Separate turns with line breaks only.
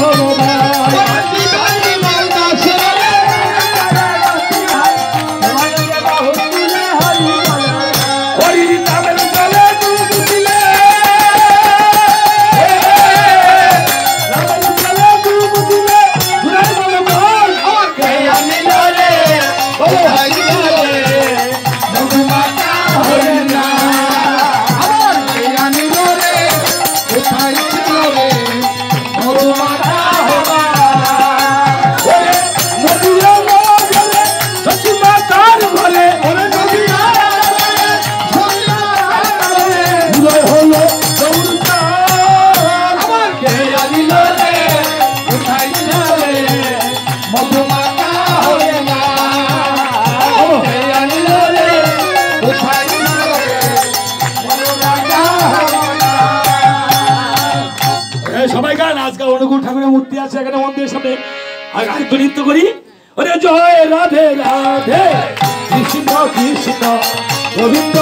Vamos, vamos. আজকাল অনুকূল ঠাকুরের মূর্তি আছে, এখানে মন্দিরের সামনে। আগে একটু নৃত্য করি। জয় রাধে রাধে। কৃষ্ণ কৃষ্ণ, গোবিন্দ